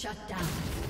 Shut down.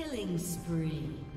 Killing spree.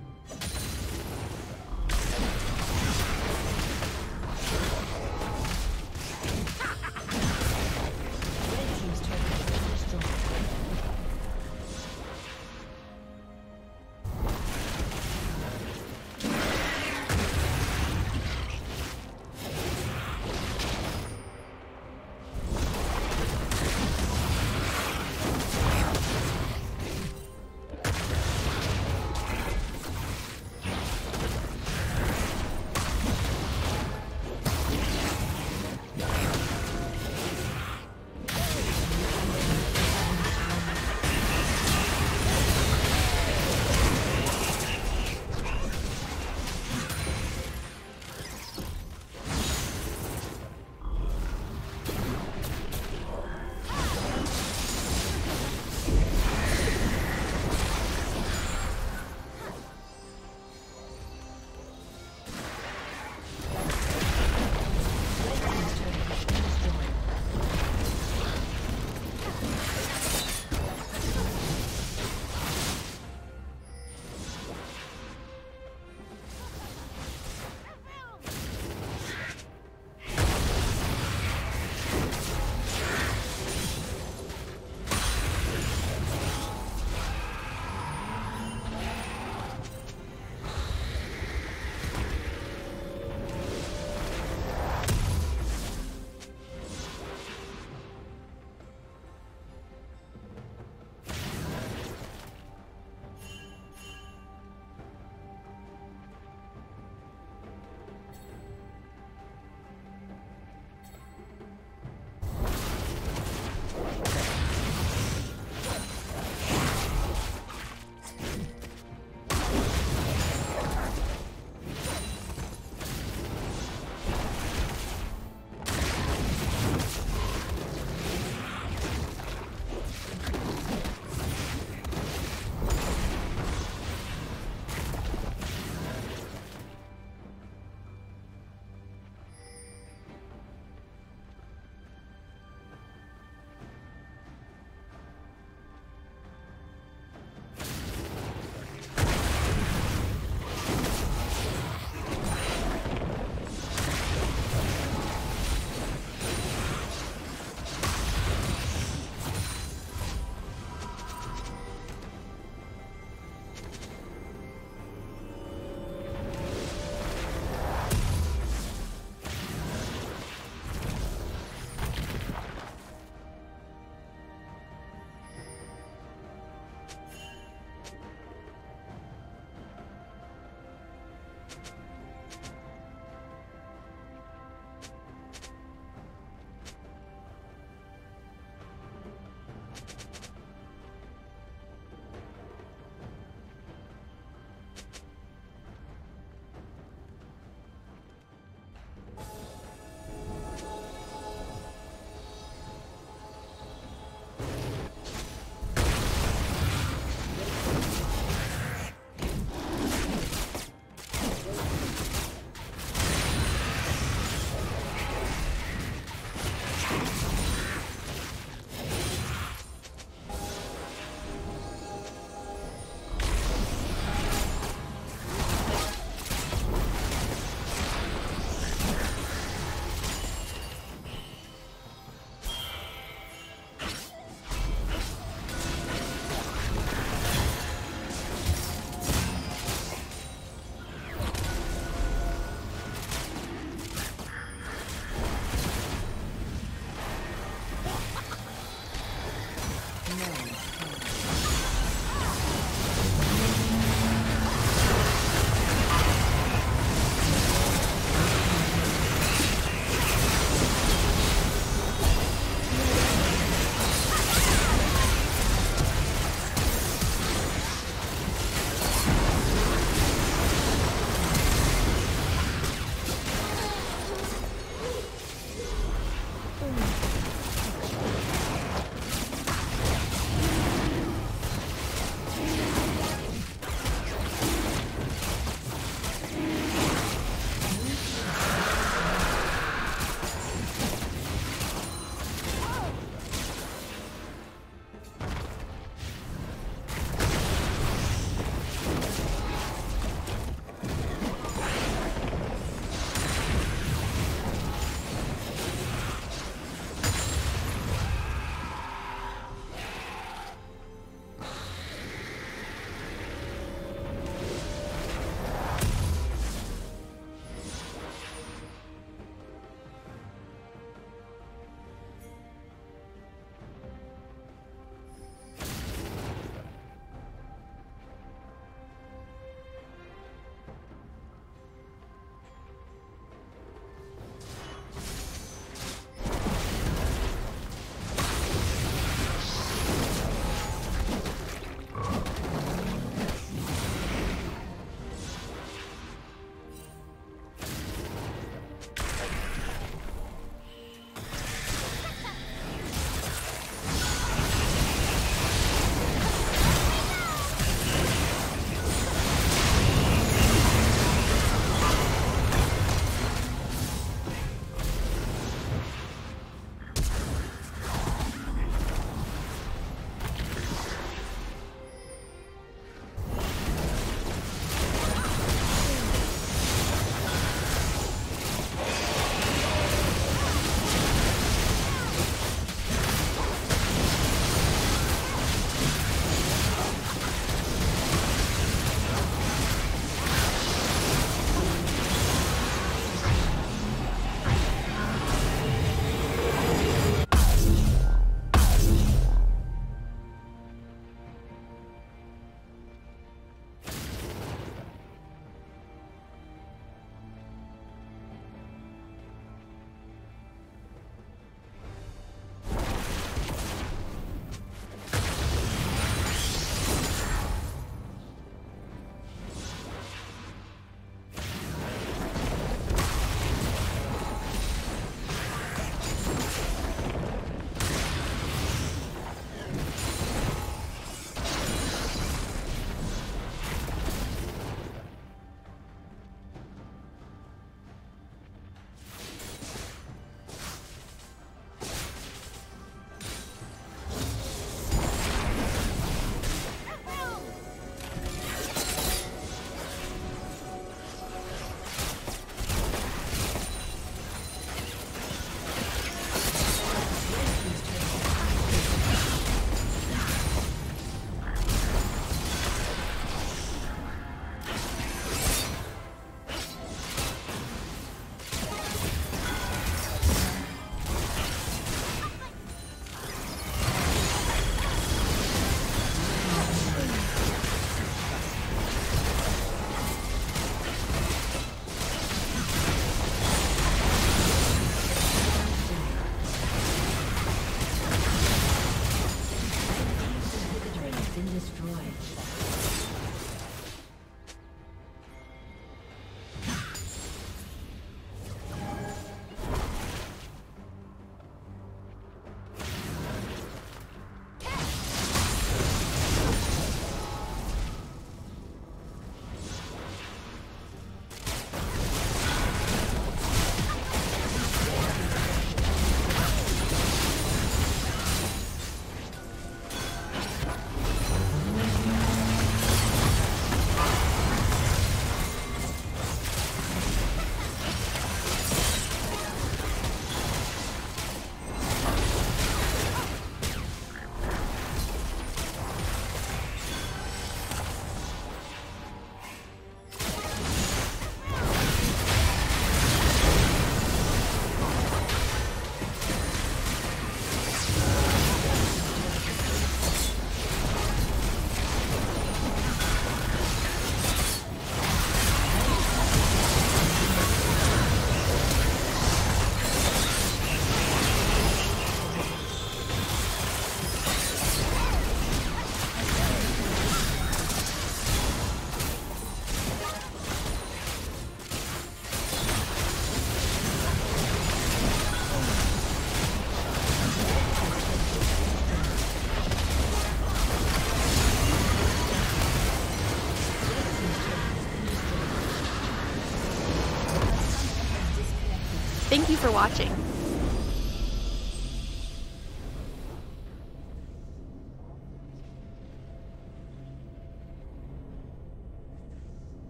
For watching.